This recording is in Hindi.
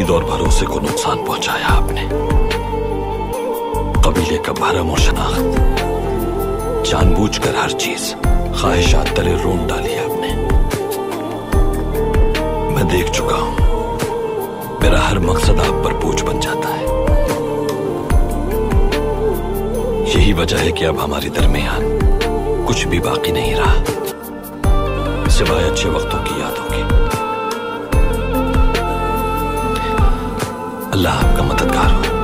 उम्मीद और भरोसे को नुकसान पहुँचाया आपने। कबीले का भरम और शनाख्त, जानबूझकर हर चीज़, ख्वाहिशात तले रोन डाली आपने। मैं देख चुका हूँ, मेरा हर मकसद आप पर पूछ बन जाता है। यही वजह है कि अब हमारे दरमियान कुछ भी बाकी नहीं रहा, सिवाय अच्छे वक्तों की यादों के। अल्लाह आपका मददगार हो।